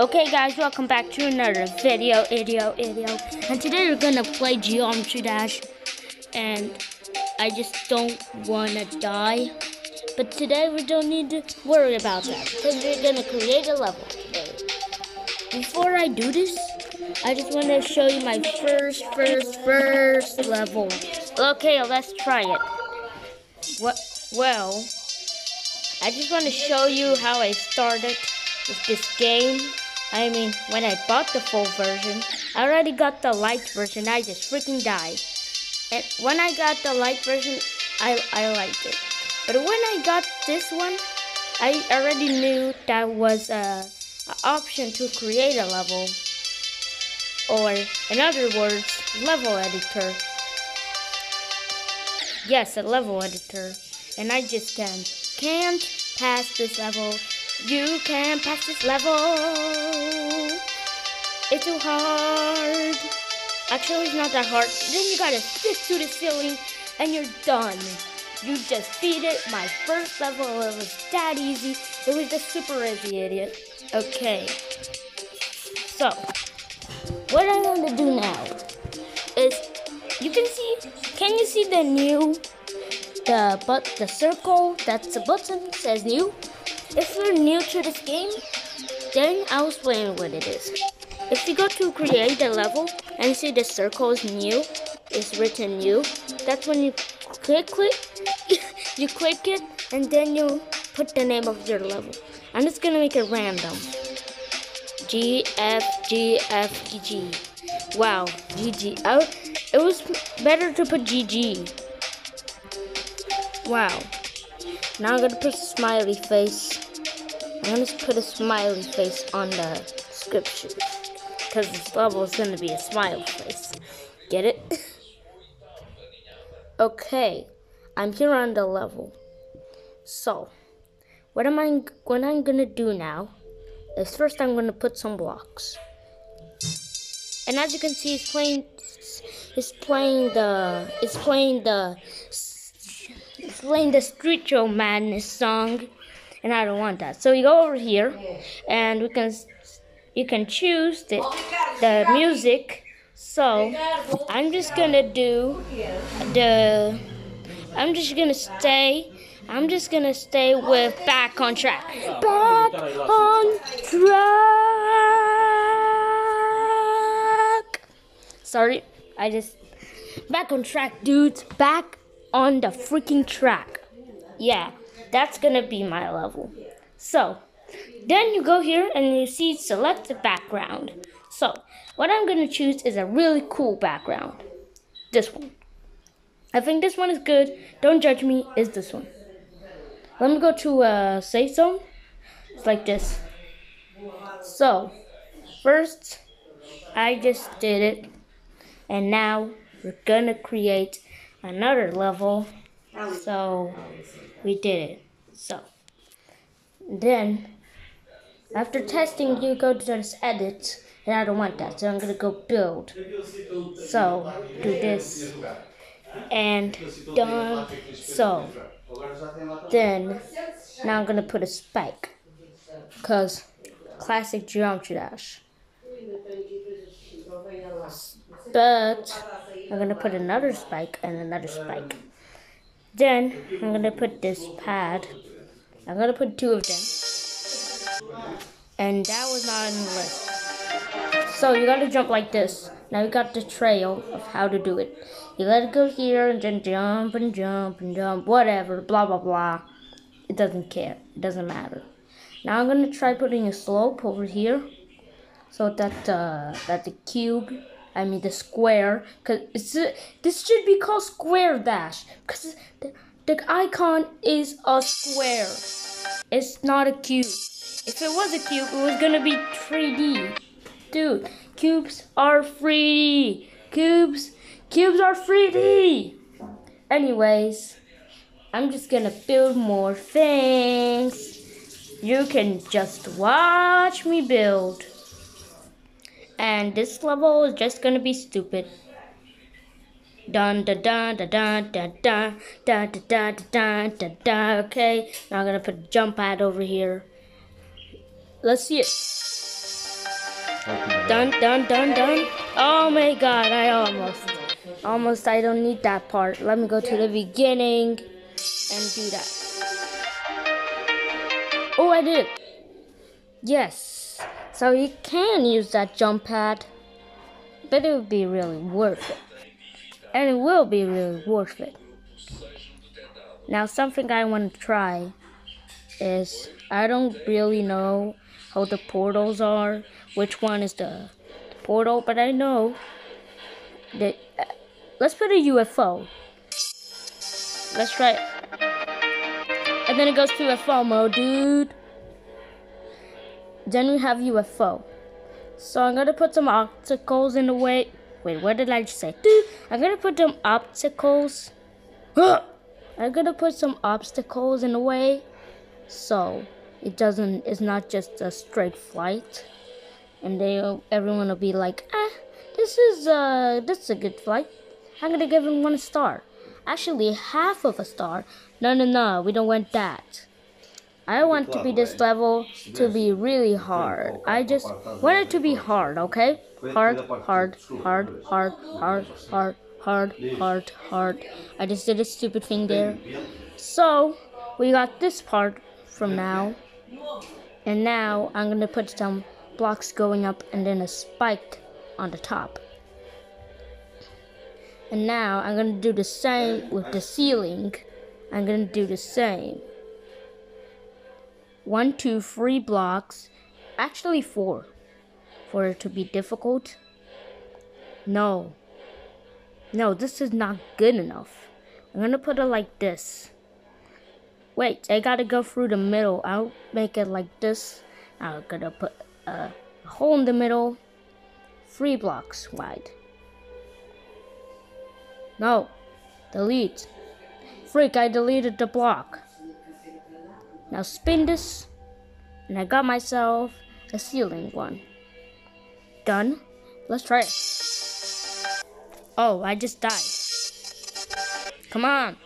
Okay guys, welcome back to another video, video, video. And today we're gonna play Geometry Dash. And I just don't wanna die. But today we don't need to worry about that. Because we're gonna create a level today. Before I do this, I just wanna show you my first, first, first level. Okay, let's try it. What? Well, I just want to show you how I started with this game. I mean, when I bought the full version, I already got the light version. I just freaking died. And when I got the light version, I, I liked it. But when I got this one, I already knew that was a, option to create a level. Or, in other words, level editor. Yes, a level editor. And I just can't, can't pass this level you can pass this level. It's too hard. Actually, it's not that hard. Then you gotta stick to the ceiling and you're done. You just beat it. My first level, it was that easy. It was just super easy, idiot. Okay. So, what I'm gonna do now is, you can see, can you see the new, the but the circle that's a button says new? If you're new to this game, then I'll explain what it is. If you go to create a level and see the circle is new, it's written new, that's when you click click, you click it and then you put the name of your level. I'm just gonna make it random. G F G F G. Wow, GG. Oh, uh, it was better to put GG. Wow. Now I'm gonna put smiley face. I'm gonna put a smiley face on the description. Because this level is gonna be a smiley face. Get it? okay. I'm here on the level. So, what am I what I'm gonna do now is first I'm gonna put some blocks. And as you can see it's playing it's playing the it's playing the playing the Stereo Madness song, and I don't want that. So you go over here, and we can you can choose the the music. So I'm just gonna do the. I'm just gonna stay. I'm just gonna stay with back on track. Back on track. Sorry, I just back on track, dudes. Back on the freaking track. Yeah, that's gonna be my level. So, then you go here and you see select the background. So, what I'm gonna choose is a really cool background. This one. I think this one is good. Don't judge me, is this one. Let me go to uh, safe zone. It's like this. So, first, I just did it. And now, we're gonna create another level. So we did it. So then after testing you go to this edit and I don't want that so I'm gonna go build. So do this and done. So then now I'm gonna put a spike because classic geometry dash. But I'm gonna put another spike and another spike. Then I'm gonna put this pad. I'm gonna put two of them. And that was not in the list. So you gotta jump like this. Now you got the trail of how to do it. You gotta go here and then jump and jump and jump, whatever, blah blah blah. It doesn't care. It doesn't matter. Now I'm gonna try putting a slope over here so that uh, that the cube I mean the square, cause it's this should be called square dash, cause the, the icon is a square. It's not a cube. If it was a cube, it was gonna be 3D. Dude, cubes are 3D. Cubes, cubes are 3D. Anyways, I'm just gonna build more things. You can just watch me build and this level is just gonna be stupid. Dun da da da da da da da da da da da da okay. Now I'm gonna put a jump pad over here. Let's see it. Dun dun dun dun. Oh my god, I almost almost I don't need that part. Let me go to the beginning and do that. Oh I did it. Yes. So you can use that jump pad, but it would be really worth it. And it will be really worth it. Now, something I want to try is I don't really know how the portals are, which one is the portal, but I know that. Uh, let's put a UFO. Let's try it. And then it goes to UFO mode, dude. Then we have UFO. So I'm gonna put some obstacles in the way. Wait, what did I just say? I'm gonna put some obstacles. I'm gonna put some obstacles in the way so it doesn't it's not just a straight flight and they everyone will be like ah this is uh this is a good flight i'm gonna give him one star actually half of a star no no no we don't want that i want to be this level to be really hard. i just want it to be hard okay? Hard hard hard hard hard hard hard hard hard. I just did a stupid thing there. so we got this part from now. And now I'm going to put some blocks going up and then a spike on the top. And now I'm going to do the same with the ceiling. I'm going to do the same. One, two, three blocks. Actually four. For it to be difficult. No. No, this is not good enough. I'm to put it like this. Wait, I gotta go through the middle. I'll make it like this. I'm gonna put a hole in the middle, three blocks wide. No, delete. Freak, I deleted the block. Now spin this, and I got myself a ceiling one. Done. Let's try it. Oh, I just died. Come on.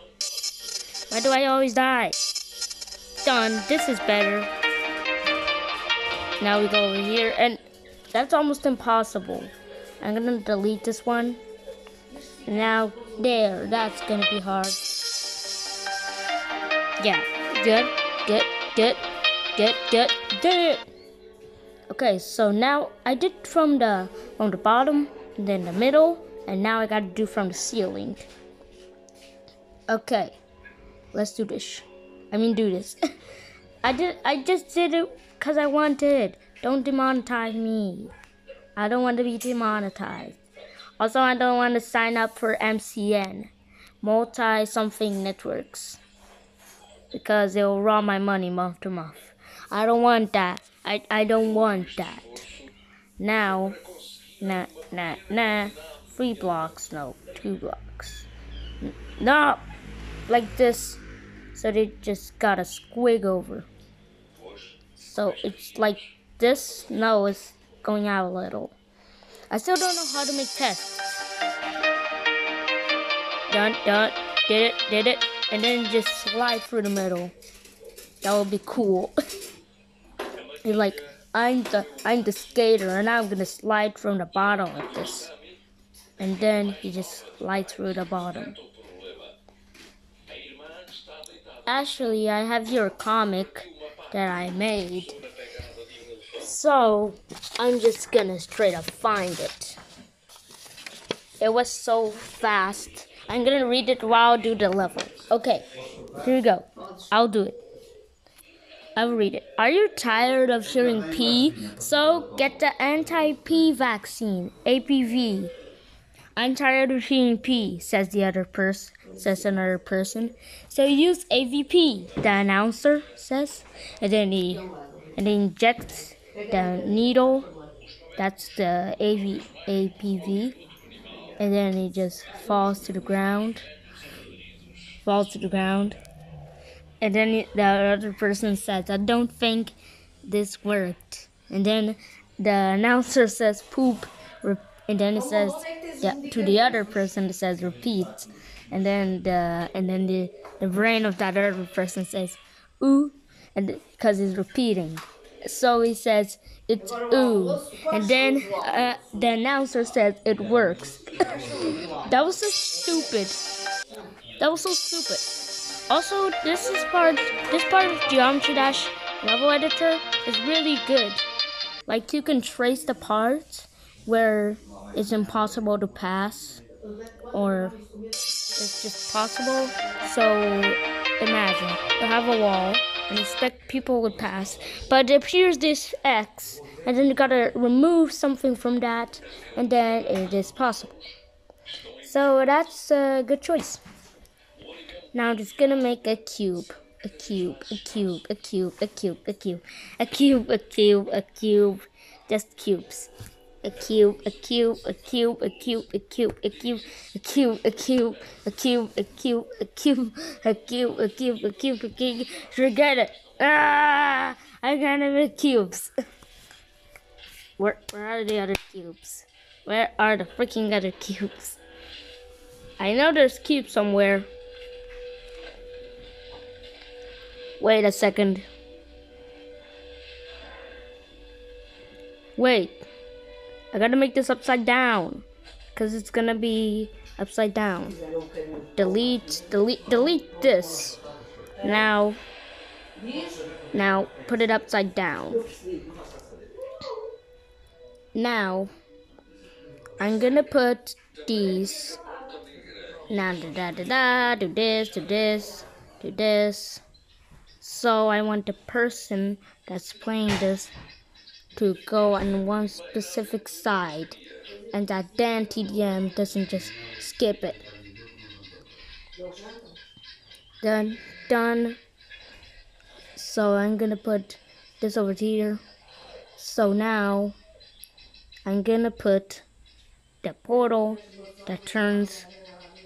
Why do I always die? Done. This is better. Now we go over here, and that's almost impossible. I'm gonna delete this one. Now, there, that's gonna be hard. Yeah, good, good, good, good, good, good. Okay, so now I did from the from the bottom, then the middle, and now I gotta do from the ceiling. Okay. Let's do this. I mean, do this. I did. I just did it because I wanted. Don't demonetize me. I don't want to be demonetized. Also, I don't want to sign up for MCN, multi something networks, because it will rob my money month to month. I don't want that. I, I don't want that. Now, nah, nah, nah. Three blocks, no, two blocks. No, like this so they just got a squig over. So it's like this. No, it's going out a little. I still don't know how to make tests. Done, done, did it, did it, and then just slide through the middle. That would be cool. You're like, I'm the I'm the skater, and I'm gonna slide from the bottom of this, and then you just slide through the bottom. Actually, I have your comic that I made. So, I'm just gonna straight up find it. It was so fast. I'm gonna read it while I do the level. Okay, here we go. I'll do it. I'll read it. Are you tired of hearing P? So get the anti P vaccine, APV. I'm tired of hearing P, says the other person says another person. So use AVP, the announcer says, and then he and injects the needle. That's the AV APV, and then he just falls to the ground. Falls to the ground, and then he, the other person says, "I don't think this worked." And then the announcer says, "Poop," and then it says yeah, to the other person it says, "Repeat." and then the and then the the brain of that other person says ooh and because it's repeating so he says it's ooh, and then uh, the announcer says it works. that was so stupid. That was so stupid. Also, this is part this part of Geometry Dash level editor is really good. Like you can trace the parts where it's impossible to pass or it's just possible. So imagine you have a wall and expect people would pass, but it appears this X, and then you gotta remove something from that, and then it is possible. So that's a good choice. Now I'm just gonna make a cube. A cube, a cube, a cube, a cube, a cube, a cube, a cube, a cube, just cubes a cube, a cube, a cube, a cube, a cube, a cube, a cube, a cube, a cube, a cube, a cube, a cube, a cube, a cube, a cube. Forget it. Ah, I got to make cubes. Where, where are the other cubes? Where are the freaking other cubes? I know there's cubes somewhere. Wait a second. Wait. I gotta make this upside down. Because it's gonna be upside down. Delete, delete, delete this. Now, now put it upside down. Now, I'm gonna put these. Now, da da da da, do this, do this, do this. So I want the person that's playing this to go on one specific side and that then TDM doesn't just skip it. Done, done. So I'm gonna put this over here. So now I'm gonna put the portal that turns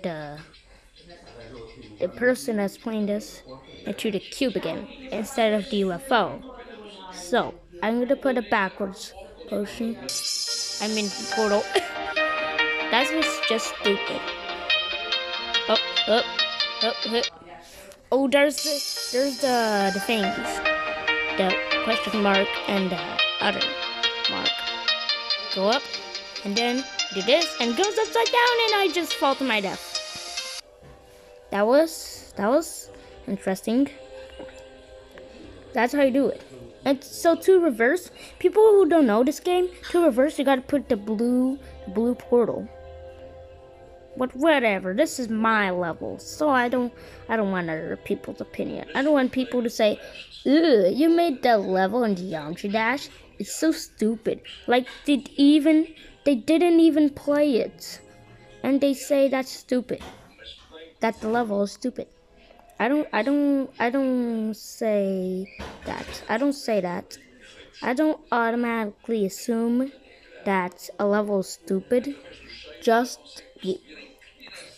the the person that's playing this into the cube again instead of the UFO. So I'm gonna put a backwards potion. I mean portal. That was just stupid. Oh, oh, oh, oh. Oh, there's the there's the the things, the question mark and the other mark. Go up, and then do this, and goes upside down, and I just fall to my death. That was that was interesting. That's how you do it. And so to reverse, people who don't know this game, to reverse you gotta put the blue blue portal. But whatever, this is my level, so I don't I don't want other people's opinion. I don't want people to say, Ugh, you made that level in Geometry Dash. It's so stupid. Like did even they didn't even play it. And they say that's stupid. That the level is stupid. I don't I don't I don't say that. I don't say that. I don't automatically assume that a level is stupid just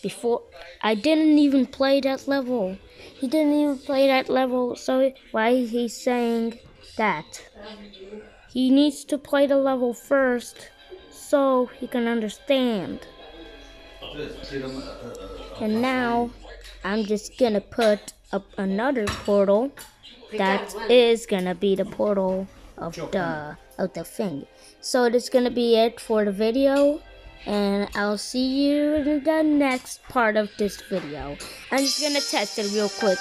before I didn't even play that level. He didn't even play that level, so why is he saying that? He needs to play the level first so he can understand. And now I'm just gonna put up another portal that is gonna be the portal of the of the thing. So is gonna be it for the video and I'll see you in the next part of this video. I'm just gonna test it real quick.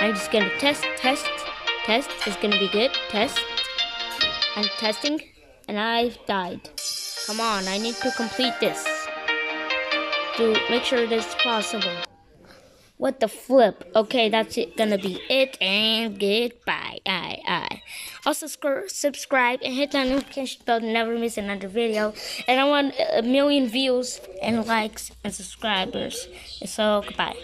I'm just gonna test, test, test. It's gonna be good. Test. I'm testing and I've died. Come on, I need to complete this. To make sure this is possible. What the flip? Okay, that's it. Gonna be it and goodbye. I I. Also, subscribe and hit that notification bell to never miss another video. And I want a million views and likes and subscribers. So, goodbye.